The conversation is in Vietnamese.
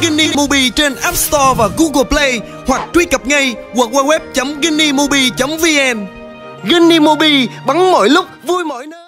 Guinea Movie trên App Store và Google Play hoặc truy cập ngay www.guineamovie.vn Guinea Movie bắn mọi lúc, vui mọi nơi.